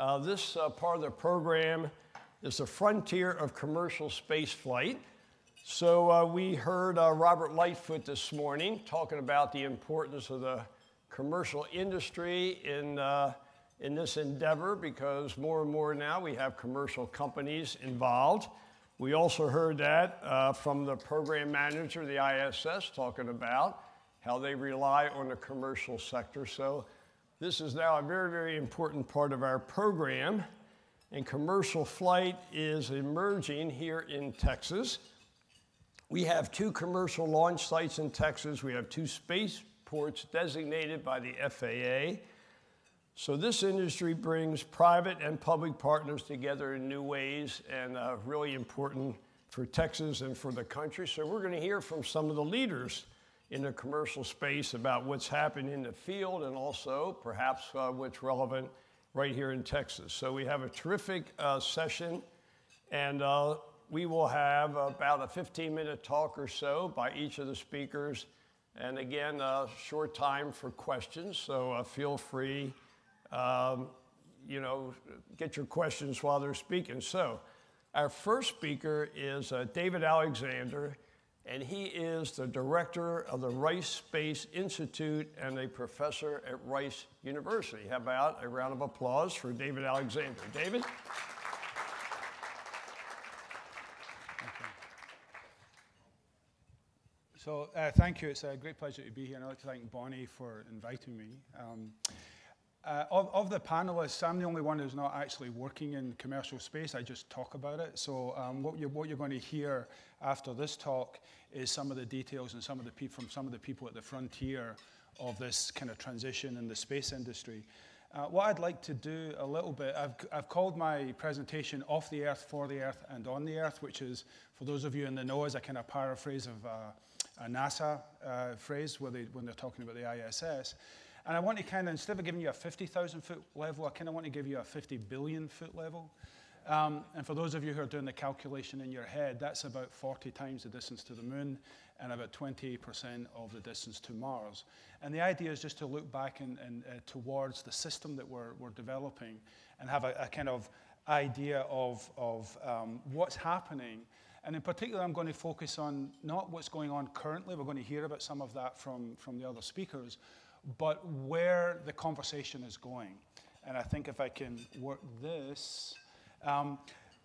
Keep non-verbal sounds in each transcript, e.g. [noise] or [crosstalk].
Uh, this uh, part of the program is the frontier of commercial space flight. So uh, we heard uh, Robert Lightfoot this morning talking about the importance of the commercial industry in, uh, in this endeavor because more and more now we have commercial companies involved. We also heard that uh, from the program manager the ISS talking about how they rely on the commercial sector. So this is now a very, very important part of our program. And commercial flight is emerging here in Texas. We have two commercial launch sites in Texas. We have two spaceports designated by the FAA. So this industry brings private and public partners together in new ways and uh, really important for Texas and for the country. So we're going to hear from some of the leaders in the commercial space about what's happening in the field and also perhaps uh, what's relevant right here in Texas. So we have a terrific uh, session and uh, we will have about a 15 minute talk or so by each of the speakers. And again, a short time for questions, so uh, feel free, um, you know, get your questions while they're speaking. So our first speaker is uh, David Alexander and he is the director of the Rice Space Institute and a professor at Rice University. How about a round of applause for David Alexander? David? So uh, thank you. It's a great pleasure to be here. And I'd like to thank Bonnie for inviting me. Um, uh, of, of, the panelists, I'm the only one who's not actually working in commercial space. I just talk about it. So um, what, you're, what, you're, going to hear after this talk is some of the details and some of the people from some of the people at the frontier of this kind of transition in the space industry. Uh, what I'd like to do a little bit, I've, I've called my presentation Off the Earth, For the Earth, and On the Earth, which is, for those of you in the know, is a kind of paraphrase of uh, a NASA uh, phrase they, when they're talking about the ISS. And I want to kind of, instead of giving you a 50,000 foot level, I kind of want to give you a 50 billion foot level. Um, and for those of you who are doing the calculation in your head, that's about 40 times the distance to the moon and about 20% of the distance to Mars. And the idea is just to look back and, and uh, towards the system that we're, we're developing and have a, a kind of idea of, of um, what's happening. And in particular, I'm going to focus on not what's going on currently, we're going to hear about some of that from, from the other speakers, but where the conversation is going. And I think if I can work this, um,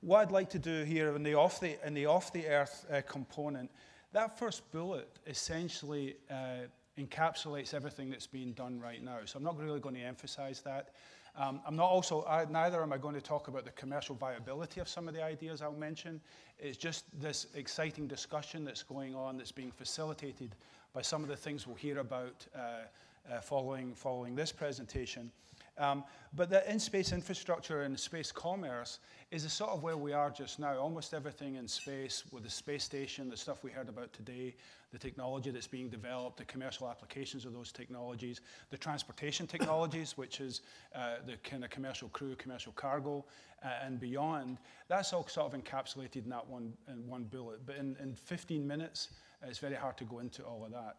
what I'd like to do here in the off the, in the, off the earth uh, component, that first bullet essentially uh, encapsulates everything that's being done right now. So I'm not really going to emphasize that. Um, I'm not also, I, neither am I going to talk about the commercial viability of some of the ideas I'll mention. It's just this exciting discussion that's going on that's being facilitated by some of the things we'll hear about uh, uh, following, following this presentation. Um, but the in-space infrastructure and space commerce is a sort of where we are just now. Almost everything in space, with the space station, the stuff we heard about today, the technology that's being developed, the commercial applications of those technologies, the transportation technologies, [coughs] which is uh, the kind of commercial crew, commercial cargo, uh, and beyond. That's all sort of encapsulated in that one, in one bullet. But in, in 15 minutes, it's very hard to go into all of that.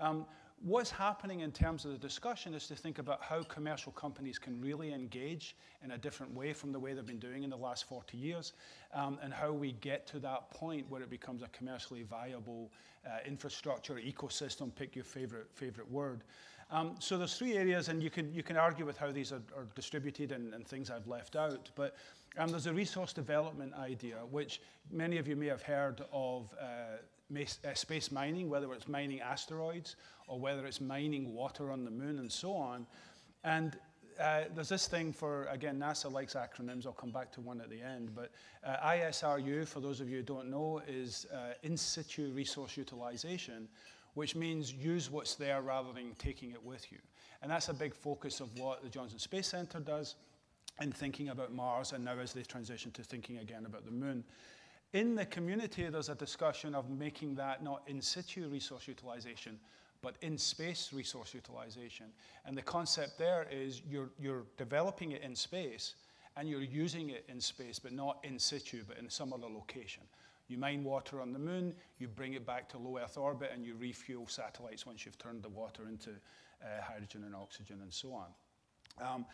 Um, what's happening in terms of the discussion is to think about how commercial companies can really engage in a different way from the way they've been doing in the last 40 years, um, and how we get to that point where it becomes a commercially viable uh, infrastructure, ecosystem, pick your favorite, favorite word. Um, so there's three areas, and you can, you can argue with how these are, are distributed and, and, things I've left out, but um, there's a resource development idea, which many of you may have heard of uh, uh, space mining, whether it's mining asteroids or whether it's mining water on the moon and so on. And uh, there's this thing for, again, NASA likes acronyms. I'll come back to one at the end. But uh, ISRU, for those of you who don't know, is uh, in situ resource utilization, which means use what's there rather than taking it with you. And that's a big focus of what the Johnson Space Center does in thinking about Mars and now as they transition to thinking again about the moon. In the community, there's a discussion of making that not in situ resource utilization, but in space resource utilization. And the concept there is you're, you're developing it in space and you're using it in space, but not in situ, but in some other location. You mine water on the moon, you bring it back to low Earth orbit, and you refuel satellites once you've turned the water into uh, hydrogen and oxygen and so on. Um,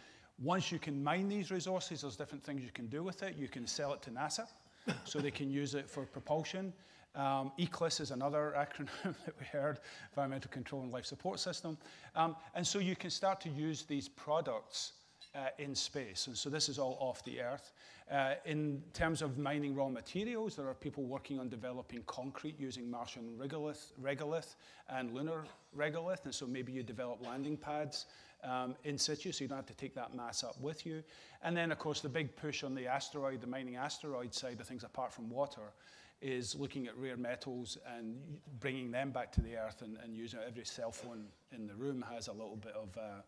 Once you can mine these resources, there's different things you can do with it. You can sell it to NASA, [coughs] so they can use it for propulsion. Um, ECLSS is another [laughs] acronym that we heard, Environmental Control and Life Support System. Um, and so you can start to use these products uh, in space. And so this is all off the Earth. Uh, in terms of mining raw materials, there are people working on developing concrete using Martian regolith, regolith and lunar regolith. And so maybe you develop landing pads um, in situ, so you don't have to take that mass up with you. And then, of course, the big push on the asteroid, the mining asteroid side of things, apart from water, is looking at rare metals and bringing them back to the earth and, and using every cell phone in the room has a little bit of uh,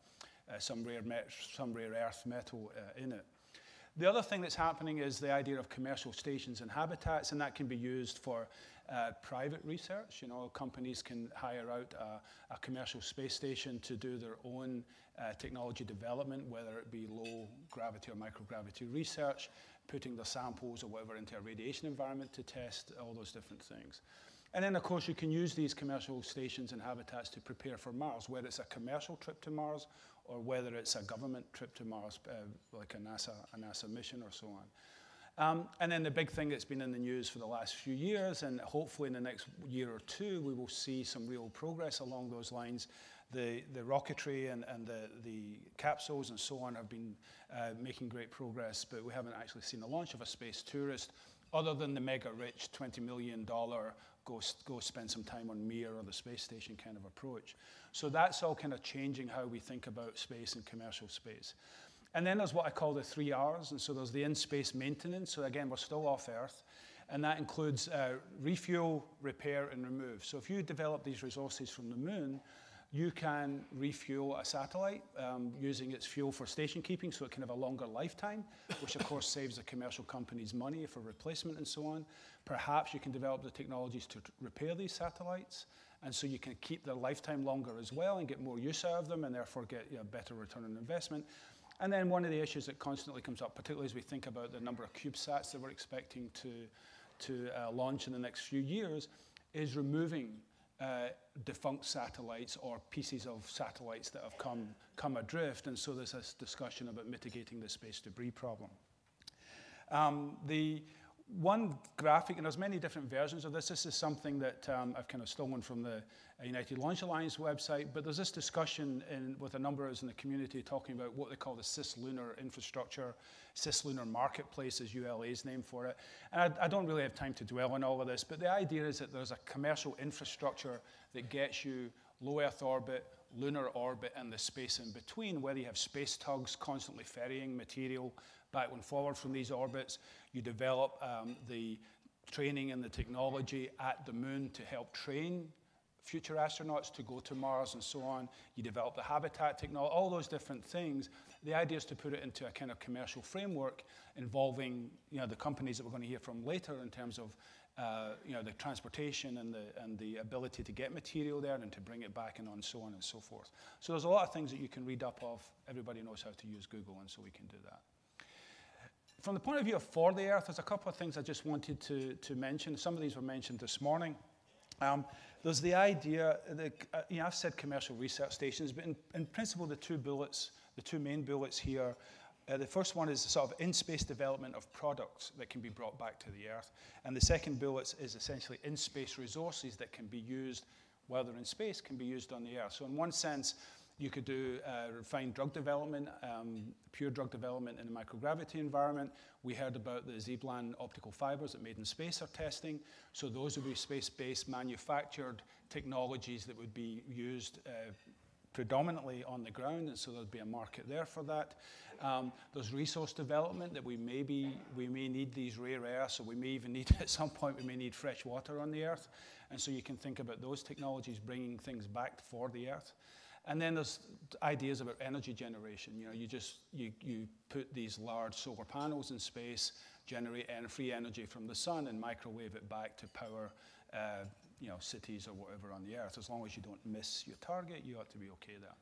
some, rare some rare earth metal uh, in it. The other thing that's happening is the idea of commercial stations and habitats, and that can be used for uh, private research. You know, companies can hire out a, a commercial space station to do their own uh, technology development, whether it be low gravity or microgravity research, putting the samples or whatever into a radiation environment to test all those different things. And then, of course, you can use these commercial stations and habitats to prepare for Mars, whether it's a commercial trip to Mars or whether it's a government trip to Mars, uh, like a NASA, a NASA mission or so on. Um, and then the big thing that's been in the news for the last few years, and hopefully in the next year or two, we will see some real progress along those lines. The, the rocketry and, and the, the capsules and so on have been uh, making great progress, but we haven't actually seen the launch of a space tourist other than the mega rich $20 million go, go spend some time on Mir or the space station kind of approach. So that's all kind of changing how we think about space and commercial space. And then there's what I call the three R's. And so there's the in space maintenance. So again, we're still off Earth. And that includes uh, refuel, repair, and remove. So if you develop these resources from the moon, you can refuel a satellite um, using its fuel for station keeping so it can have a longer lifetime, which of course saves the commercial companies money for replacement and so on. Perhaps you can develop the technologies to repair these satellites and so you can keep their lifetime longer as well and get more use out of them and therefore get you know, better return on investment. And then one of the issues that constantly comes up, particularly as we think about the number of CubeSats that we're expecting to, to uh, launch in the next few years, is removing uh, defunct satellites or pieces of satellites that have come, come adrift. And so there's this discussion about mitigating the space debris problem. Um, the, one graphic, and there's many different versions of this. This is something that um, I've kind of stolen from the uh, United Launch Alliance website, but there's this discussion in, with a number of us in the community talking about what they call the cislunar infrastructure, cislunar marketplace is ULA's name for it. And I, I don't really have time to dwell on all of this, but the idea is that there's a commercial infrastructure that gets you low Earth orbit, lunar orbit, and the space in between, whether you have space tugs constantly ferrying material back and forward from these orbits. You develop um, the training and the technology at the moon to help train future astronauts to go to Mars and so on. You develop the habitat technology, all those different things. The idea is to put it into a kind of commercial framework involving you know, the companies that we're going to hear from later in terms of uh, you know, the transportation and the, and the ability to get material there and to bring it back and on so on and so forth. So there's a lot of things that you can read up of. Everybody knows how to use Google, and so we can do that. From the point of view of for the Earth, there's a couple of things I just wanted to, to mention. Some of these were mentioned this morning. Um, there's the idea that, uh, you know, I've said commercial research stations, but in, in principle, the two bullets, the two main bullets here, uh, the first one is sort of in-space development of products that can be brought back to the Earth. And the second bullet is essentially in-space resources that can be used, while they're in space, can be used on the Earth. So in one sense, you could do uh, refined drug development, um, pure drug development in a microgravity environment. We heard about the ZBLAN optical fibers that Made in Space are testing. So those would be space-based manufactured technologies that would be used uh, predominantly on the ground, and so there'd be a market there for that. Um, there's resource development that we may be, we may need these rare earths, or we may even need, [laughs] at some point, we may need fresh water on the Earth. And so you can think about those technologies bringing things back for the Earth. And then there's ideas about energy generation. You know, you just you, you put these large solar panels in space, generate en free energy from the sun, and microwave it back to power, uh, you know, cities or whatever on the Earth. As long as you don't miss your target, you ought to be okay there.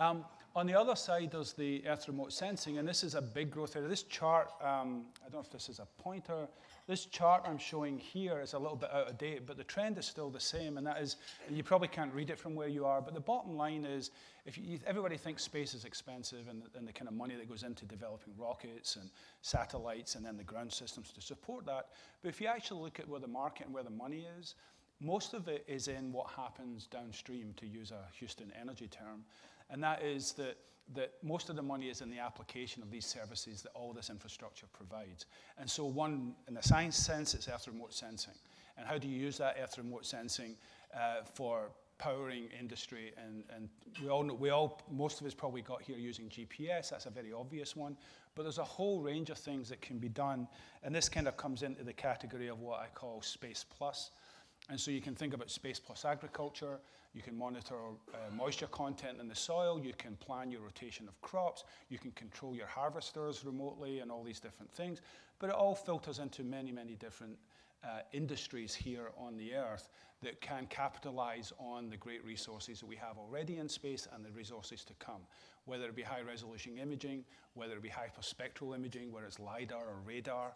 Um, on the other side, there's the Earth remote sensing, and this is a big growth area. This chart, um, I don't know if this is a pointer. This chart I'm showing here is a little bit out of date, but the trend is still the same, and that is, and you probably can't read it from where you are, but the bottom line is, if you, everybody thinks space is expensive and, and the kind of money that goes into developing rockets and satellites and then the ground systems to support that, but if you actually look at where the market and where the money is, most of it is in what happens downstream, to use a Houston energy term and that is that, that most of the money is in the application of these services that all this infrastructure provides. And so one, in the science sense, it's earth remote sensing. And how do you use that earth remote sensing uh, for powering industry? And, and we all know, we all, most of us probably got here using GPS, that's a very obvious one. But there's a whole range of things that can be done. And this kind of comes into the category of what I call Space Plus. And so you can think about space plus agriculture, you can monitor uh, moisture content in the soil, you can plan your rotation of crops, you can control your harvesters remotely and all these different things. But it all filters into many, many different uh, industries here on the Earth that can capitalize on the great resources that we have already in space and the resources to come, whether it be high resolution imaging, whether it be hyperspectral imaging, whether it's LIDAR or radar,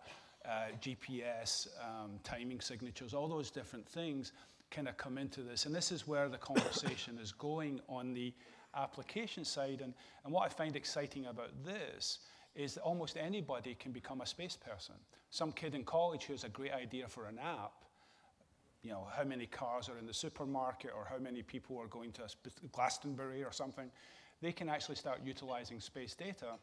uh, GPS, um, timing signatures, all those different things kind of come into this. And this is where the conversation is going on the application side. And, and what I find exciting about this is that almost anybody can become a space person. Some kid in college who has a great idea for an app, you know, how many cars are in the supermarket or how many people are going to Glastonbury or something, they can actually start utilizing space data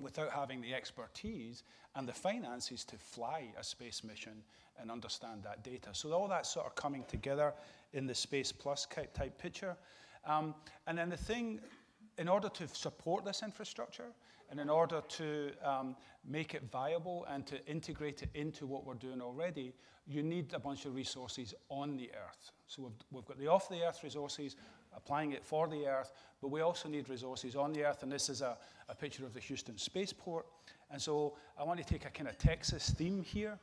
without having the expertise and the finances to fly a space mission and understand that data. So all that sort of coming together in the Space Plus type picture. Um, and then the thing, in order to support this infrastructure, and in order to um, make it viable and to integrate it into what we're doing already, you need a bunch of resources on the Earth. So we've, we've got the off-the-Earth resources, applying it for the Earth, but we also need resources on the Earth, and this is a, a picture of the Houston Spaceport. And so I want to take a kind of Texas theme here,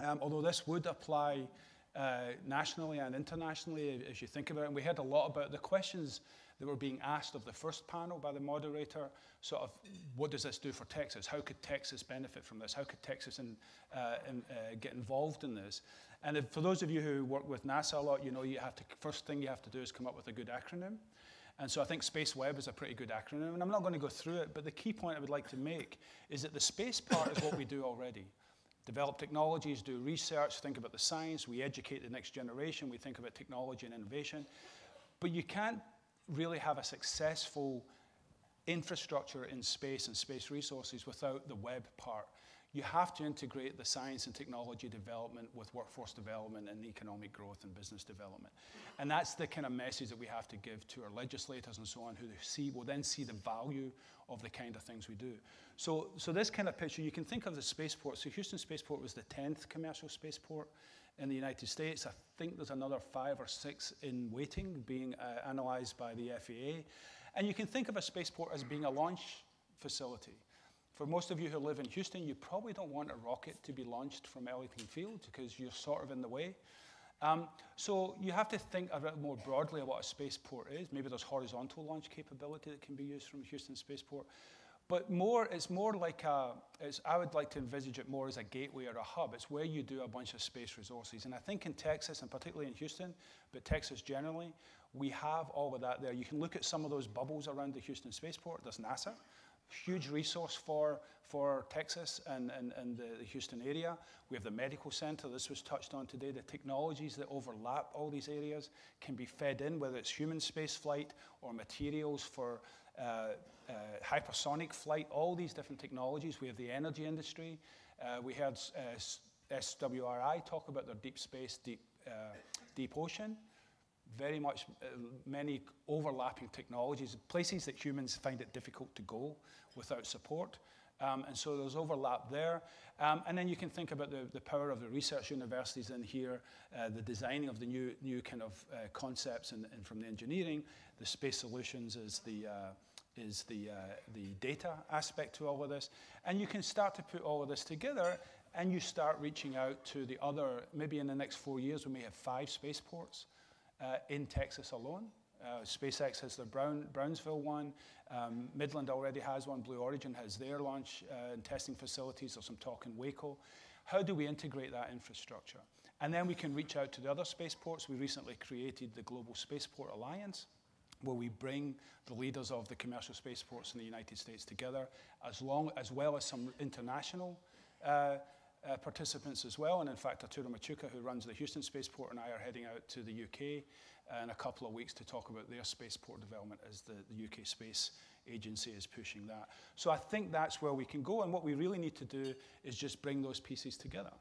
um, although this would apply uh, nationally and internationally as you think about it. And we heard a lot about the questions that were being asked of the first panel by the moderator, sort of, what does this do for Texas? How could Texas benefit from this? How could Texas in, uh, in, uh, get involved in this? And if, for those of you who work with NASA a lot, you know you have to, first thing you have to do is come up with a good acronym. And so I think SpaceWeb is a pretty good acronym, and I'm not going to go through it, but the key point I would like to make is that the space part is what we do already. Develop technologies, do research, think about the science, we educate the next generation, we think about technology and innovation. But you can't really have a successful infrastructure in space and space resources without the web part you have to integrate the science and technology development with workforce development and economic growth and business development. And that's the kind of message that we have to give to our legislators and so on, who see, will then see the value of the kind of things we do. So, so this kind of picture, you can think of the spaceport. So Houston Spaceport was the 10th commercial spaceport in the United States. I think there's another five or six in waiting, being uh, analyzed by the FAA. And you can think of a spaceport as being a launch facility. For most of you who live in Houston, you probably don't want a rocket to be launched from Ellington Field because you're sort of in the way. Um, so you have to think a bit more broadly about what a spaceport is. Maybe there's horizontal launch capability that can be used from Houston Spaceport. But more, it's more like a, I would like to envisage it more as a gateway or a hub. It's where you do a bunch of space resources. And I think in Texas, and particularly in Houston, but Texas generally, we have all of that there. You can look at some of those bubbles around the Houston Spaceport. There's NASA huge resource for, for Texas and, and, and the, the, Houston area. We have the medical center, this was touched on today. The technologies that overlap all these areas can be fed in, whether it's human space flight or materials for uh, uh, hypersonic flight, all these different technologies. We have the energy industry. Uh, we heard uh, SWRI talk about their deep space, deep, uh, deep ocean very much uh, many overlapping technologies, places that humans find it difficult to go without support. Um, and so there's overlap there. Um, and then you can think about the, the power of the research universities in here, uh, the designing of the new, new kind of uh, concepts and, and, from the engineering. The space solutions is the, uh, is the, uh, the data aspect to all of this. And you can start to put all of this together and you start reaching out to the other, maybe in the next four years we may have five spaceports uh, in Texas alone. Uh, SpaceX has their Brown, Brownsville one. Um, Midland already has one. Blue Origin has their launch uh, and testing facilities. There's some talk in Waco. How do we integrate that infrastructure? And then we can reach out to the other spaceports. We recently created the Global Spaceport Alliance, where we bring the leaders of the commercial spaceports in the United States together, as, long, as well as some international uh, uh, participants as well. And in fact, Arturo Machuca, who runs the Houston Spaceport, and I are heading out to the UK in a couple of weeks to talk about their spaceport development as the, the UK Space Agency is pushing that. So I think that's where we can go. And what we really need to do is just bring those pieces together.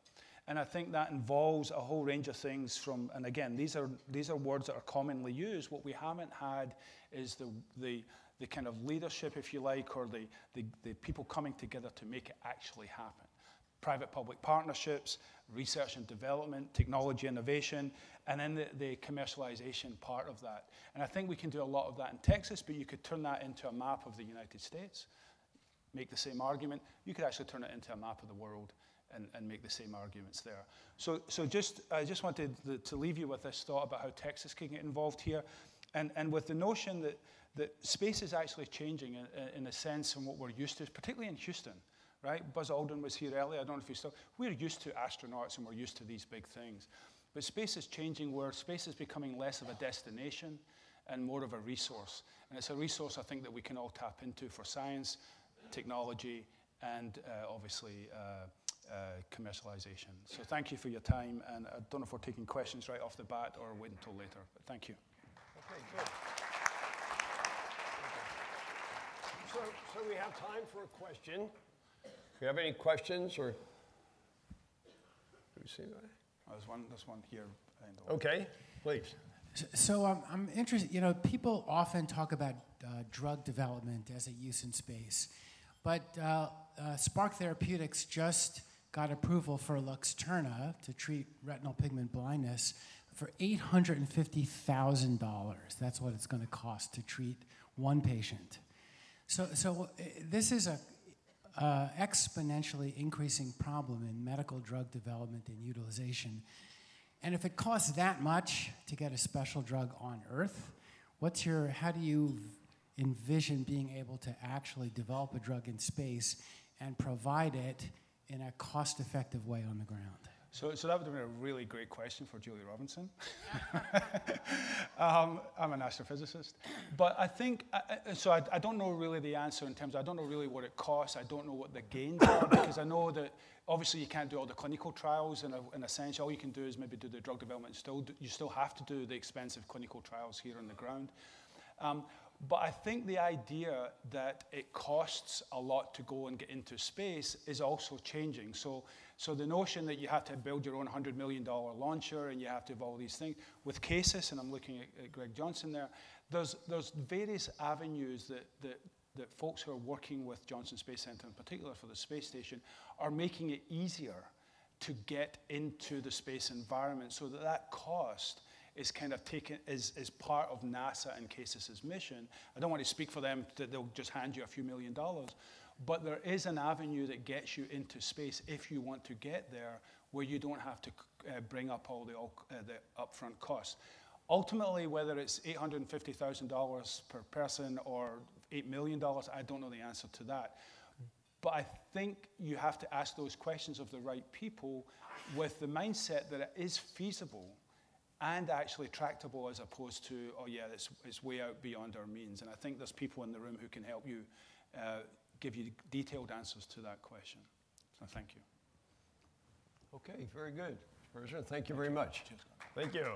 And I think that involves a whole range of things from, and again, these are, these are words that are commonly used. What we haven't had is the, the, the kind of leadership, if you like, or the, the, the people coming together to make it actually happen private public partnerships, research and development, technology innovation, and then the, the, commercialization part of that. And I think we can do a lot of that in Texas, but you could turn that into a map of the United States, make the same argument. You could actually turn it into a map of the world and, and make the same arguments there. So, so just, I just wanted the, to leave you with this thought about how Texas can get involved here, and, and with the notion that, that space is actually changing in, in a sense from what we're used to, particularly in Houston right? Buzz Aldrin was here earlier. I don't know if he's still. We're used to astronauts and we're used to these big things. But space is changing where space is becoming less of a destination and more of a resource. And it's a resource I think that we can all tap into for science, technology, and uh, obviously uh, uh, commercialization. So thank you for your time. And I don't know if we're taking questions right off the bat or wait until later. But thank you. Okay, good. So, so we have time for a question. Do you have any questions or, do we see that? There's one, there's one here. Okay, please. So, so um, I'm interested, you know, people often talk about uh, drug development as a use in space, but uh, uh, Spark Therapeutics just got approval for Luxturna to treat retinal pigment blindness for $850,000. That's what it's going to cost to treat one patient. So, so uh, this is a uh, exponentially increasing problem in medical drug development and utilization. And if it costs that much to get a special drug on Earth, what's your, how do you envision being able to actually develop a drug in space and provide it in a cost effective way on the ground? So, so that would have been a really great question for Julie Robinson. [laughs] um, I'm an astrophysicist. But I think, I, so I, I, don't know really the answer in terms, of, I don't know really what it costs. I don't know what the gains are because I know that obviously you can't do all the clinical trials in a, in a sense. All you can do is maybe do the drug development. Still, do, you still have to do the expensive clinical trials here on the ground. Um, but I think the idea that it costs a lot to go and get into space is also changing. So, so the notion that you have to build your own $100 million launcher and you have to have all these things, with CASIS, and I'm looking at, at Greg Johnson there, there's, there's various avenues that, that, that folks who are working with Johnson Space Center, in particular for the space station, are making it easier to get into the space environment so that that cost is kind of taken is, is part of NASA and CASIS's mission. I don't want to speak for them that they'll just hand you a few million dollars, but there is an avenue that gets you into space if you want to get there, where you don't have to uh, bring up all the, uh, the upfront costs. Ultimately, whether it's $850,000 per person or $8 million, I don't know the answer to that. But I think you have to ask those questions of the right people with the mindset that it is feasible and actually tractable as opposed to, oh yeah, it's, it's way out beyond our means. And I think there's people in the room who can help you uh, give you detailed answers to that question. So thank you. Okay, very good. Thank you very much. Thank you.